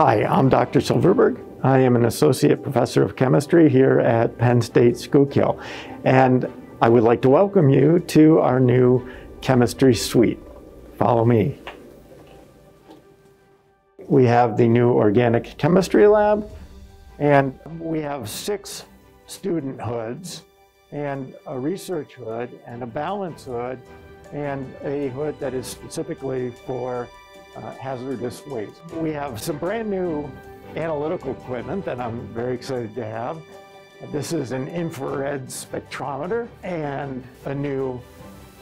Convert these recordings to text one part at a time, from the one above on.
Hi, I'm Dr. Silverberg. I am an associate professor of chemistry here at Penn State Schuylkill, and I would like to welcome you to our new chemistry suite. Follow me. We have the new organic chemistry lab, and we have six student hoods, and a research hood, and a balance hood, and a hood that is specifically for uh, hazardous waste. We have some brand new analytical equipment that I'm very excited to have. This is an infrared spectrometer and a new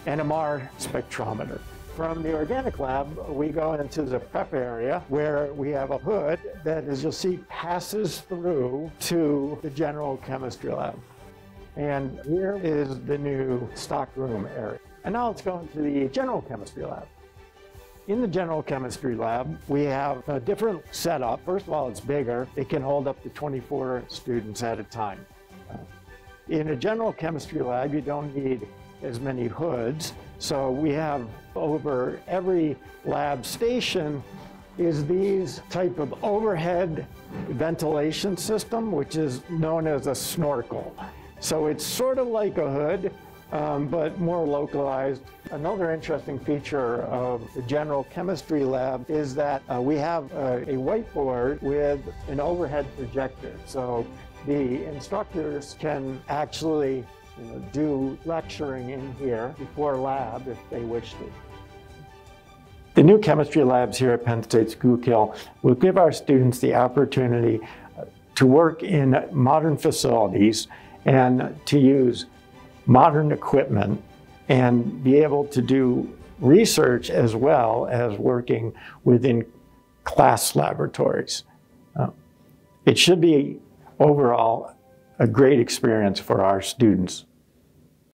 NMR spectrometer. From the organic lab, we go into the prep area where we have a hood that, as you'll see, passes through to the general chemistry lab. And here is the new stockroom area. And now let's go into the general chemistry lab. In the general chemistry lab, we have a different setup. First of all, it's bigger. It can hold up to 24 students at a time. In a general chemistry lab, you don't need as many hoods. So we have over every lab station is these type of overhead ventilation system, which is known as a snorkel. So it's sort of like a hood, um, but more localized. Another interesting feature of the general chemistry lab is that uh, we have a, a whiteboard with an overhead projector. So the instructors can actually you know, do lecturing in here before lab if they wish to. The new chemistry labs here at Penn State Schuylkill will give our students the opportunity uh, to work in modern facilities and to use modern equipment and be able to do research as well as working within class laboratories. Uh, it should be overall a great experience for our students.